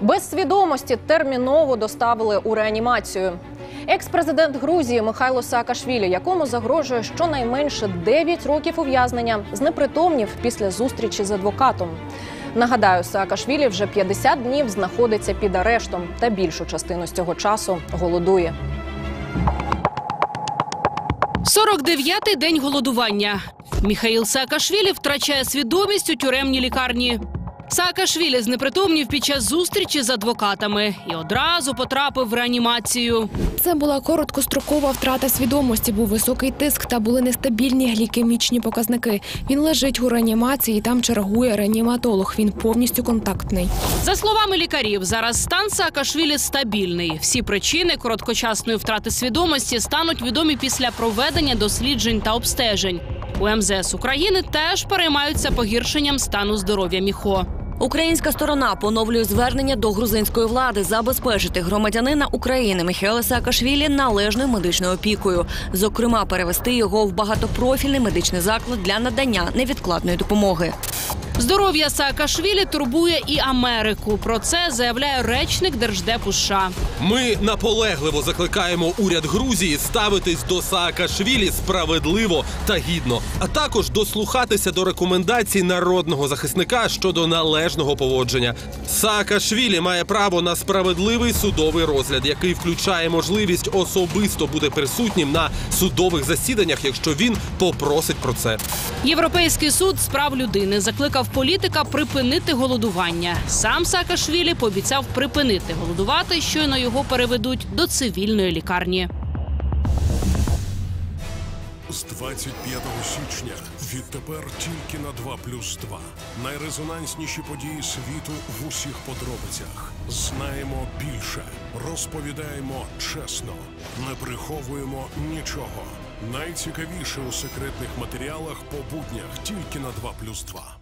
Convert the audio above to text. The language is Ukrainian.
Без свідомості терміново доставили у реанімацію. Екс-президент Грузії Михайло Саакашвілі, якому загрожує щонайменше 9 років ув'язнення, знепритомнів після зустрічі з адвокатом. Нагадаю, Саакашвілі вже 50 днів знаходиться під арештом та більшу частину з цього часу голодує. 49-й день голодування. Міхаїл Саакашвілі втрачає свідомість у тюремній лікарні. Саакашвілі знепритомнів під час зустрічі з адвокатами і одразу потрапив в реанімацію. Це була короткострокова втрата свідомості, був високий тиск та були нестабільні глікемічні показники. Він лежить у реанімації, там чергує реаніматолог. Він повністю контактний. За словами лікарів, зараз стан Саакашвілі стабільний. Всі причини короткочасної втрати свідомості стануть відомі після проведення досліджень та обстежень. У МЗС України теж переймаються погіршенням стану здоров'я Міхо. Українська сторона поновлює звернення до грузинської влади забезпечити громадянина України Михайла Саакашвілі належною медичною опікою, зокрема, перевести його в багатопрофільний медичний заклад для надання невідкладної допомоги. Здоров'я Саакашвілі турбує і Америку. Про це заявляє речник Держдепу США. Ми наполегливо закликаємо уряд Грузії ставитись до Саакашвілі справедливо та гідно, а також дослухатися до рекомендацій народного захисника щодо належного поводження. Саакашвілі має право на справедливий судовий розгляд, який включає можливість особисто бути присутнім на судових засіданнях, якщо він попросить про це. Європейський суд з прав людини закликав політика припинити голодування. Сам Саакашвілі пообіцяв припинити голодувати, щойно його переведуть до цивільної лікарні. З 25 січня відтепер тільки на 2 плюс 2. Найрезонансніші події світу в усіх подробицях. Знаємо більше, розповідаємо чесно, не приховуємо нічого. Найцікавіше у секретних матеріалах по буднях тільки на 2 плюс 2.